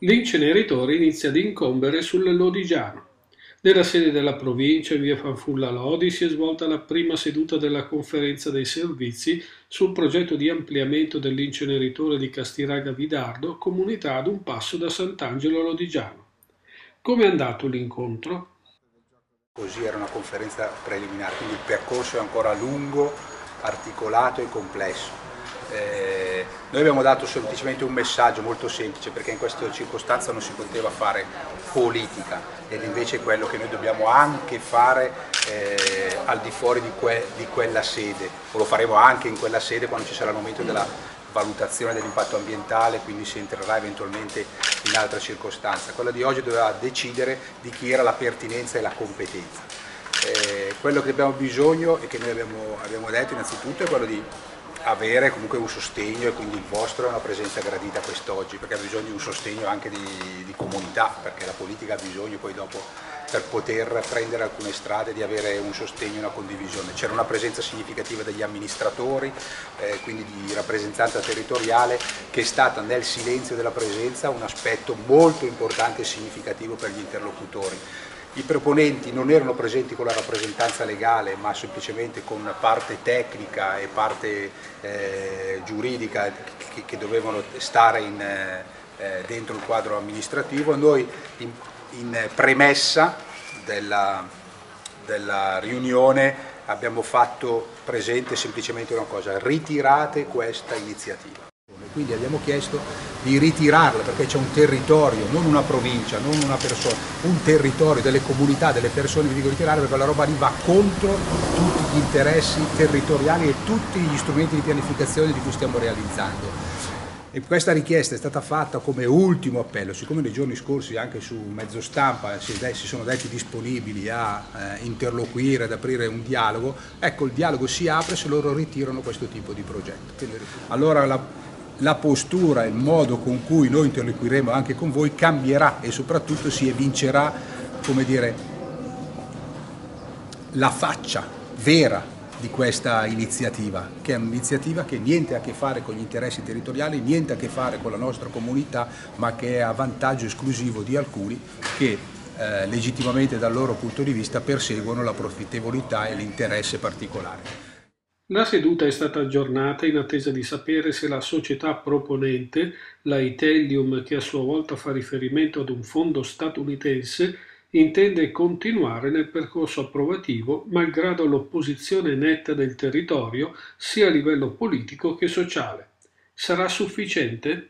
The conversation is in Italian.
L'inceneritore inizia ad incombere sul Lodigiano. Nella sede della provincia, in via Fanfulla Lodi, si è svolta la prima seduta della conferenza dei servizi sul progetto di ampliamento dell'inceneritore di Castiraga Vidardo, comunità ad un passo da Sant'Angelo Lodigiano. Come è andato l'incontro? Così era una conferenza preliminare, quindi il percorso è ancora lungo, articolato e complesso. Eh, noi abbiamo dato semplicemente un messaggio molto semplice perché in questa circostanza non si poteva fare politica ed invece è quello che noi dobbiamo anche fare eh, al di fuori di, que di quella sede o lo faremo anche in quella sede quando ci sarà il momento della valutazione dell'impatto ambientale, quindi si entrerà eventualmente in altra circostanza. Quella di oggi doveva decidere di chi era la pertinenza e la competenza. Eh, quello che abbiamo bisogno e che noi abbiamo, abbiamo detto innanzitutto è quello di avere comunque un sostegno e quindi il vostro è una presenza gradita quest'oggi perché ha bisogno di un sostegno anche di, di, comunità perché la politica ha bisogno poi dopo per poter prendere alcune strade di avere un sostegno e una condivisione. C'era una presenza significativa degli amministratori, eh, quindi di rappresentanza territoriale che è stata nel silenzio della presenza un aspetto molto importante e significativo per gli interlocutori i proponenti non erano presenti con la rappresentanza legale ma semplicemente con parte tecnica e parte eh, giuridica che, che, dovevano stare in, eh, dentro il quadro amministrativo. Noi in, in premessa della, della riunione abbiamo fatto presente semplicemente una cosa, ritirate questa iniziativa. Quindi abbiamo chiesto di ritirarla perché c'è un territorio, non una provincia, non una persona, un territorio delle comunità, delle persone che dicono ritirare perché la roba lì va contro tutti gli interessi territoriali e tutti gli strumenti di pianificazione di cui stiamo realizzando. E questa richiesta è stata fatta come ultimo appello, siccome nei giorni scorsi anche su mezzo stampa si, si sono detti disponibili a eh, interloquire, ad aprire un dialogo, ecco il dialogo si apre se loro ritirano questo tipo di progetto. Allora la, la postura, il modo con cui noi interloquiremo anche con voi cambierà e soprattutto si evincerà, come dire, la faccia vera di questa iniziativa, che è un'iniziativa che niente ha a che fare con gli interessi territoriali, niente a che fare con la nostra comunità, ma che è a vantaggio esclusivo di alcuni che eh, legittimamente dal loro punto di vista perseguono la profittevolità e l'interesse particolare. La seduta è stata aggiornata in attesa di sapere se la società proponente, la Itellium, che a sua volta fa riferimento ad un fondo statunitense, intende continuare nel percorso approvativo malgrado l'opposizione netta del territorio sia a livello politico che sociale. Sarà sufficiente?